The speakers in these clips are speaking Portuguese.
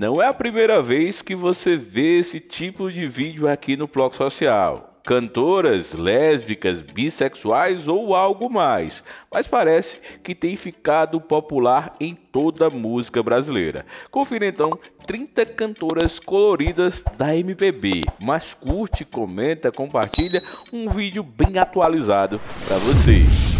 Não é a primeira vez que você vê esse tipo de vídeo aqui no Bloco Social cantoras lésbicas, bissexuais ou algo mais, mas parece que tem ficado popular em toda a música brasileira. Confira então 30 cantoras coloridas da MPB. Mas curte, comenta, compartilha um vídeo bem atualizado para você.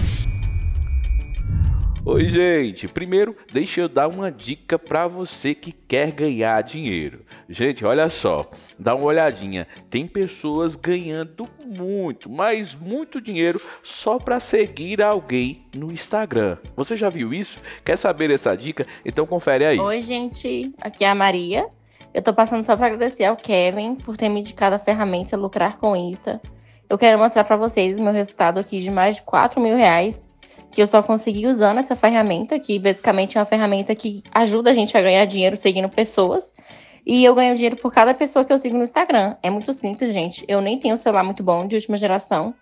Oi, gente. Primeiro, deixa eu dar uma dica para você que quer ganhar dinheiro. Gente, olha só, dá uma olhadinha. Tem pessoas ganhando muito, mas muito dinheiro só para seguir alguém no Instagram. Você já viu isso? Quer saber essa dica? Então confere aí. Oi, gente. Aqui é a Maria. Eu tô passando só para agradecer ao Kevin por ter me indicado a ferramenta Lucrar com Insta. Eu quero mostrar para vocês o meu resultado aqui de mais de 4 mil reais que eu só consegui usando essa ferramenta, que basicamente é uma ferramenta que ajuda a gente a ganhar dinheiro seguindo pessoas. E eu ganho dinheiro por cada pessoa que eu sigo no Instagram. É muito simples, gente. Eu nem tenho um celular muito bom de última geração.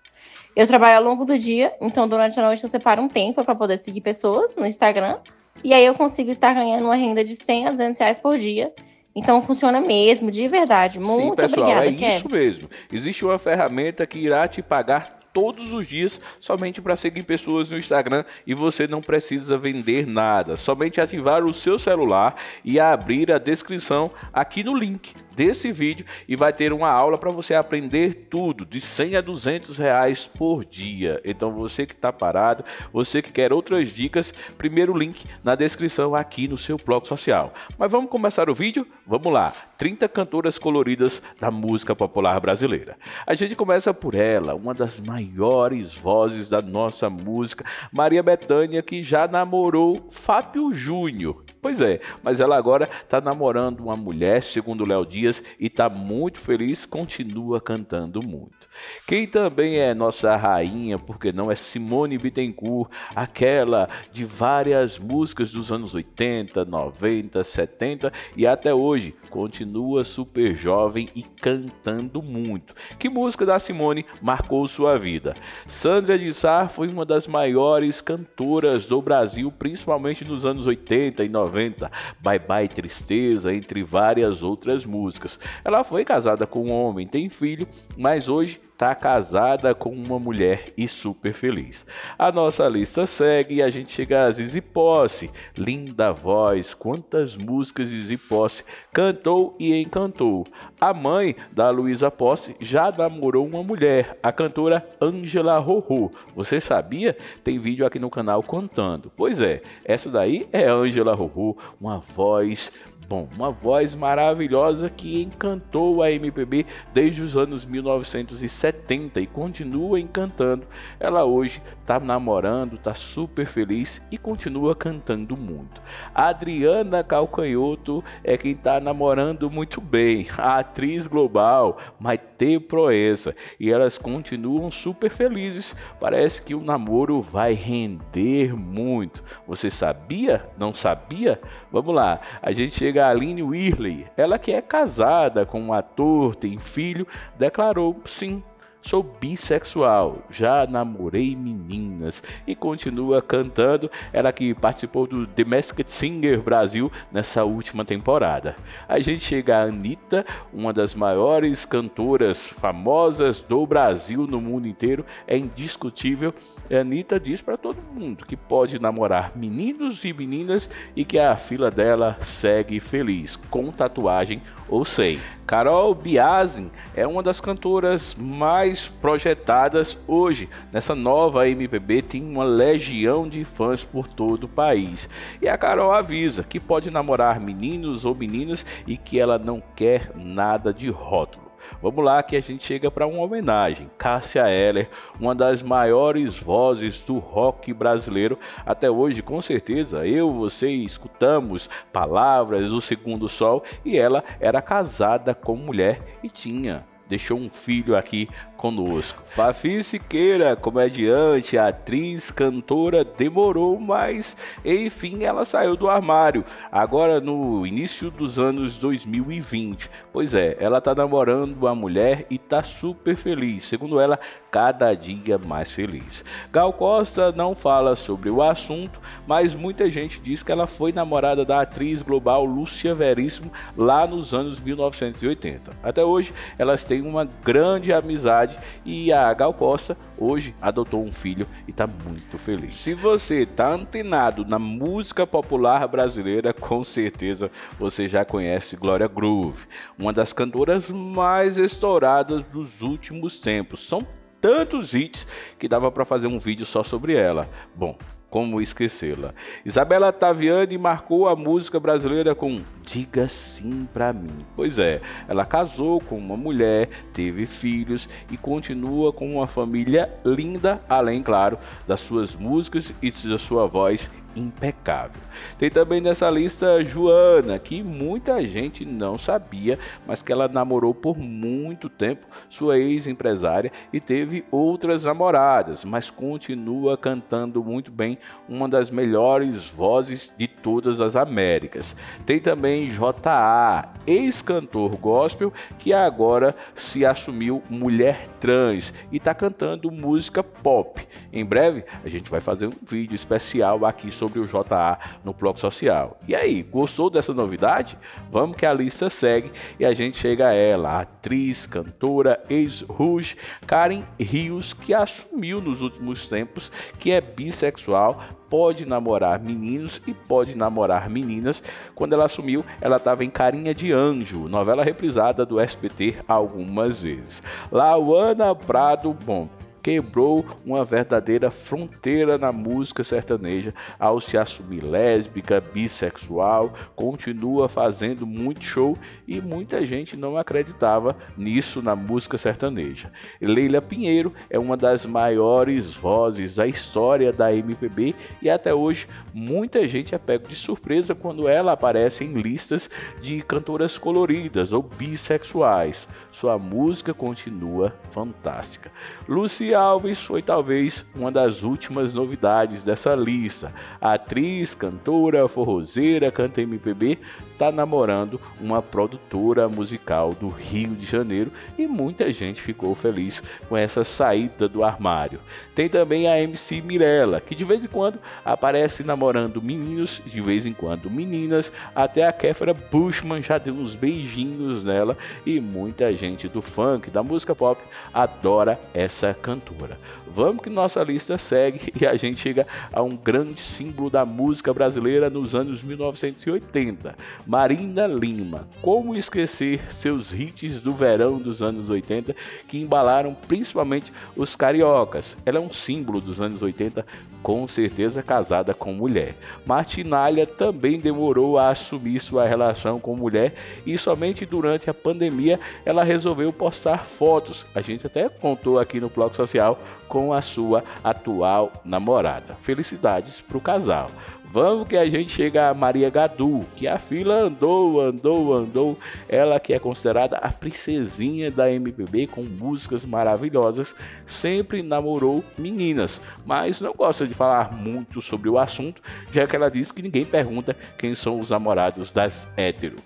Eu trabalho ao longo do dia, então durante a noite eu separo um tempo para poder seguir pessoas no Instagram. E aí eu consigo estar ganhando uma renda de 100 a 200 reais por dia. Então funciona mesmo, de verdade. Muito Sim, pessoal, obrigada, é Kevin. isso mesmo. Existe uma ferramenta que irá te pagar todos os dias somente para seguir pessoas no Instagram e você não precisa vender nada, somente ativar o seu celular e abrir a descrição aqui no link desse vídeo e vai ter uma aula para você aprender tudo de 100 a 200 reais por dia. Então você que está parado, você que quer outras dicas, primeiro link na descrição aqui no seu blog social. Mas vamos começar o vídeo? Vamos lá. 30 cantoras coloridas da música popular brasileira. A gente começa por ela, uma das maiores vozes da nossa música, Maria Bethânia, que já namorou Fábio Júnior. Pois é, mas ela agora está namorando uma mulher, segundo Léo Dias, dias e está muito feliz, continua cantando muito. Quem também é nossa rainha, porque não é Simone Bittencourt, aquela de várias músicas dos anos 80, 90, 70 e até hoje continua super jovem e cantando muito. Que música da Simone marcou sua vida? Sandra de Sá foi uma das maiores cantoras do Brasil, principalmente nos anos 80 e 90. Bye Bye Tristeza, entre várias outras músicas músicas. Ela foi casada com um homem, tem filho, mas hoje está casada com uma mulher e super feliz. A nossa lista segue e a gente chega a Zizi Posse. Linda voz, quantas músicas Zizi Posse cantou e encantou. A mãe da Luísa Posse já namorou uma mulher, a cantora Angela Rorô. Você sabia? Tem vídeo aqui no canal contando. Pois é, essa daí é Angela Rorô, uma voz Bom, uma voz maravilhosa que encantou a MPB desde os anos 1970 e continua encantando. Ela hoje está namorando, está super feliz e continua cantando muito. A Adriana Calcanhoto é quem está namorando muito bem, a atriz global Maite Proença, e elas continuam super felizes. Parece que o namoro vai render muito. Você sabia? Não sabia? Vamos lá, a gente chega amiga Aline Whirley, ela que é casada com um ator, tem filho, declarou sim. Sou bissexual, já namorei meninas e continua cantando. Ela que participou do The Masked Singer Brasil nessa última temporada. A gente chega a Anitta, uma das maiores cantoras famosas do Brasil no mundo inteiro, é indiscutível Anitta diz para todo mundo que pode namorar meninos e meninas e que a fila dela segue feliz, com tatuagem ou sem. Carol Biazin é uma das cantoras mais projetadas hoje. Nessa nova MPB tem uma legião de fãs por todo o país. E a Carol avisa que pode namorar meninos ou meninas e que ela não quer nada de rótulo. Vamos lá que a gente chega para uma homenagem. Cássia Eller, uma das maiores vozes do rock brasileiro até hoje, com certeza. Eu, você escutamos palavras do Segundo Sol e ela era casada com mulher e tinha deixou um filho aqui conosco. Fafi Siqueira, comediante, atriz, cantora, demorou, mas enfim ela saiu do armário. Agora no início dos anos 2020. Pois é, ela tá namorando uma mulher e tá super feliz. Segundo ela, cada dia mais feliz. Gal Costa não fala sobre o assunto, mas muita gente diz que ela foi namorada da atriz global Lúcia Veríssimo lá nos anos 1980. Até hoje, elas têm uma grande amizade e a Gal Costa hoje adotou um filho e está muito feliz. Se você está antenado na música popular brasileira, com certeza você já conhece Glória Groove, uma das cantoras mais estouradas dos últimos tempos. São tantos hits que dava para fazer um vídeo só sobre ela. Bom, como esquecê-la? Isabela Taviani marcou a música brasileira com Diga Sim Pra Mim. Pois é, ela casou com uma mulher, teve filhos e continua com uma família linda, além, claro, das suas músicas e da sua voz impecável. Tem também nessa lista Joana, que muita gente não sabia, mas que ela namorou por muito tempo sua ex-empresária e teve outras namoradas, mas continua cantando muito bem, uma das melhores vozes de todas as Américas. Tem também JA, ex-cantor gospel, que agora se assumiu mulher trans e está cantando música pop. Em breve a gente vai fazer um vídeo especial aqui sobre o JA no bloco social. E aí, gostou dessa novidade? Vamos que a lista segue e a gente chega a ela, atriz, cantora, ex-Rouge, Karen Rios, que assumiu nos últimos tempos que é bissexual, pode namorar meninos e pode namorar meninas. Quando ela assumiu, ela estava em Carinha de Anjo, novela reprisada do SBT algumas vezes. Lauana Prado, bom, quebrou uma verdadeira fronteira na música sertaneja ao se assumir lésbica, bissexual, continua fazendo muito show e muita gente não acreditava nisso na música sertaneja. Leila Pinheiro é uma das maiores vozes da história da MPB e até hoje muita gente é pego de surpresa quando ela aparece em listas de cantoras coloridas ou bissexuais. Sua música continua fantástica. Lucy Alves foi talvez uma das últimas novidades dessa lista. Atriz, cantora, forrozeira, canta MPB, está namorando uma produtora musical do Rio de Janeiro e muita gente ficou feliz com essa saída do armário. Tem também a MC Mirella, que de vez em quando aparece namorando meninos, de vez em quando meninas, até a Kéfera Bushman já deu uns beijinhos nela e muita gente do funk, da música pop, adora essa cantora. Vamos que nossa lista segue e a gente chega a um grande símbolo da música brasileira nos anos 1980. Marina Lima. Como esquecer seus hits do verão dos anos 80 que embalaram principalmente os cariocas? Ela é um símbolo dos anos 80, com certeza casada com mulher. Martinalha também demorou a assumir sua relação com mulher e somente durante a pandemia ela resolveu postar fotos. A gente até contou aqui no blog social com a sua atual namorada. Felicidades para o casal. Vamos que a gente chega a Maria Gadu, que a fila andou, andou, andou. Ela que é considerada a princesinha da MPB com músicas maravilhosas, sempre namorou meninas, mas não gosta de falar muito sobre o assunto, já que ela diz que ninguém pergunta quem são os namorados das hétero.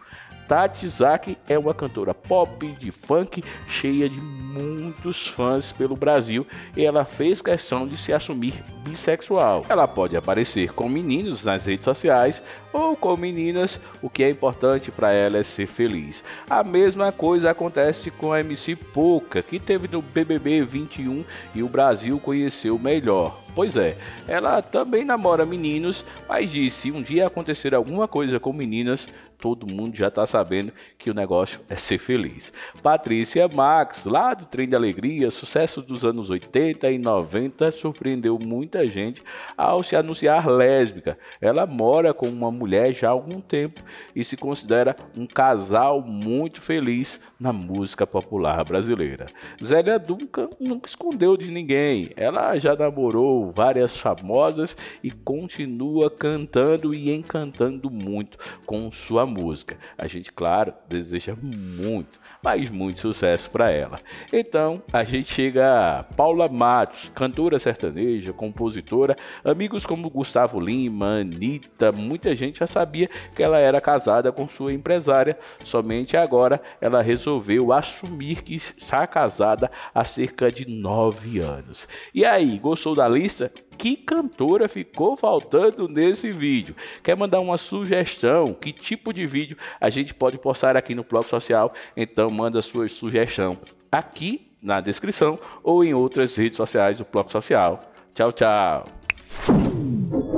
Tati Zaki é uma cantora pop de funk cheia de muitos fãs pelo Brasil e ela fez questão de se assumir bissexual. Ela pode aparecer com meninos nas redes sociais ou com meninas, o que é importante para ela é ser feliz. A mesma coisa acontece com a MC Pouca, que teve no BBB 21 e o Brasil conheceu melhor. Pois é, ela também namora meninos, mas diz se um dia acontecer alguma coisa com meninas, todo mundo já está sabendo que o negócio é ser feliz. Patrícia Max, lá do Trem de Alegria, sucesso dos anos 80 e 90, surpreendeu muita gente ao se anunciar lésbica. Ela mora com uma mulher já há algum tempo e se considera um casal muito feliz na música popular brasileira. Zélia Duncan nunca escondeu de ninguém. Ela já namorou várias famosas e continua cantando e encantando muito com sua música. A gente, claro, deseja muito mas muito sucesso para ela. Então a gente chega a Paula Matos, cantora sertaneja, compositora, amigos como Gustavo Lima, Anitta, muita gente já sabia que ela era casada com sua empresária, somente agora ela resolveu assumir que está casada há cerca de nove anos. E aí, gostou da lista? Que cantora ficou faltando nesse vídeo. Quer mandar uma sugestão? Que tipo de vídeo a gente pode postar aqui no blog social? Então manda sua sugestão aqui na descrição ou em outras redes sociais do blog social. Tchau, tchau.